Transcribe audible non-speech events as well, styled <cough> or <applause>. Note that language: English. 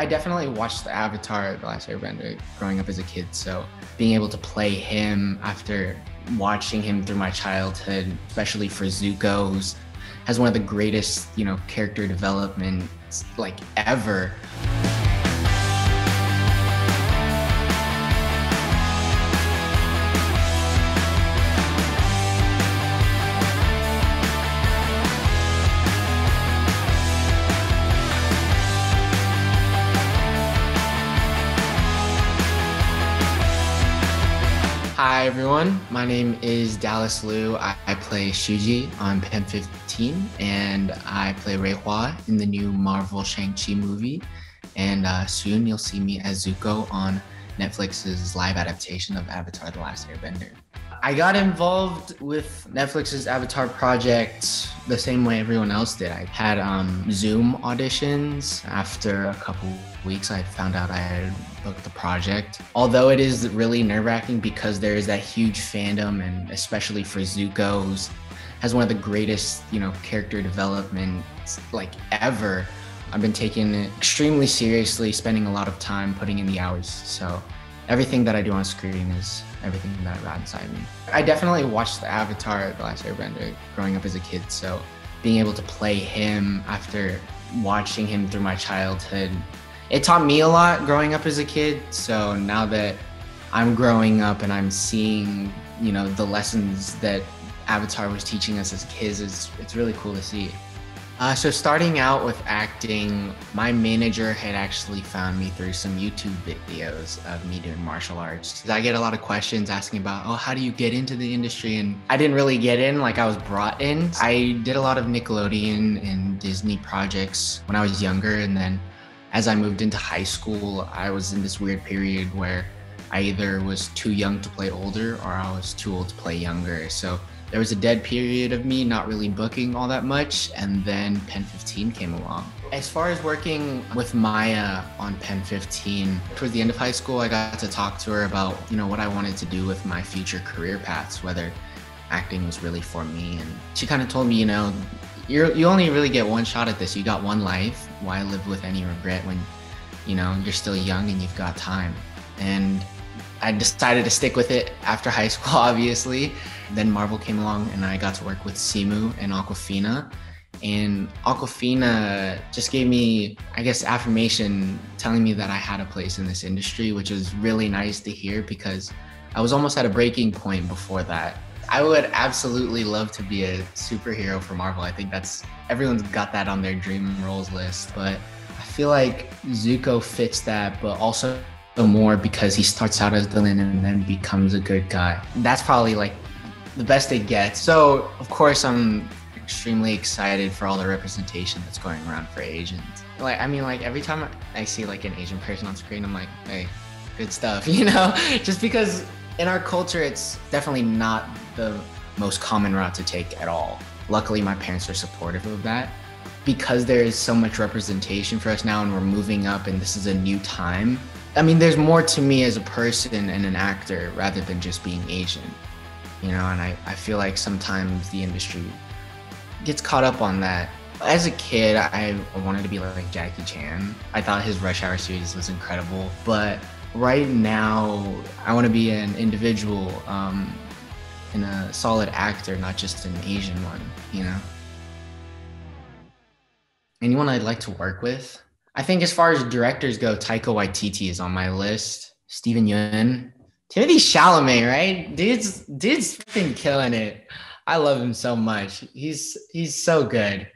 I definitely watched the Avatar: The Last Airbender growing up as a kid. So being able to play him after watching him through my childhood, especially for Zuko, who's has one of the greatest, you know, character developments like ever. Hi everyone, my name is Dallas Liu. I, I play Shuji on Pen 15 and I play Rui Hua in the new Marvel Shang-Chi movie. And uh, soon you'll see me as Zuko on Netflix's live adaptation of Avatar The Last Airbender. I got involved with Netflix's Avatar project the same way everyone else did. I had um, Zoom auditions. After a couple weeks, I found out I had booked the project. Although it is really nerve wracking because there is that huge fandom, and especially for Zuko, who's has one of the greatest, you know, character development like ever. I've been taking it extremely seriously, spending a lot of time putting in the hours. So everything that I do on screen is everything that I got inside me. I definitely watched the Avatar: The Last Airbender growing up as a kid, so being able to play him after watching him through my childhood, it taught me a lot growing up as a kid. So now that I'm growing up and I'm seeing, you know, the lessons that Avatar was teaching us as kids, is it's really cool to see. Uh, so starting out with acting, my manager had actually found me through some YouTube videos of me doing martial arts. I get a lot of questions asking about, oh, how do you get into the industry? And I didn't really get in, like I was brought in. I did a lot of Nickelodeon and Disney projects when I was younger. And then as I moved into high school, I was in this weird period where I either was too young to play older or I was too old to play younger. So there was a dead period of me not really booking all that much, and then Pen 15 came along. As far as working with Maya on Pen 15, towards the end of high school, I got to talk to her about, you know, what I wanted to do with my future career paths, whether acting was really for me. And she kind of told me, you know, you're, you only really get one shot at this. You got one life. Why live with any regret when, you know, you're still young and you've got time? And I decided to stick with it after high school, <laughs> obviously. Then Marvel came along and I got to work with Simu and Awkwafina. And Awkwafina just gave me, I guess, affirmation telling me that I had a place in this industry, which was really nice to hear because I was almost at a breaking point before that. I would absolutely love to be a superhero for Marvel. I think that's everyone's got that on their dream roles list, but I feel like Zuko fits that, but also more because he starts out as villain and then becomes a good guy. That's probably like the best they get. So of course I'm extremely excited for all the representation that's going around for Asians. Like I mean like every time I see like an Asian person on screen, I'm like, hey, good stuff, <laughs> you know? Just because in our culture it's definitely not the most common route to take at all. Luckily my parents are supportive of that. Because there is so much representation for us now and we're moving up and this is a new time, I mean, there's more to me as a person and an actor rather than just being Asian, you know, and I, I feel like sometimes the industry gets caught up on that. As a kid, I wanted to be like Jackie Chan. I thought his Rush Hour series was incredible, but right now, I want to be an individual um, and a solid actor, not just an Asian one, you know? Anyone I'd like to work with? I think as far as directors go, Taika Waititi is on my list. Steven Yeun, Timothée Chalamet, right? Dude's dude's fucking killing it. I love him so much. He's he's so good.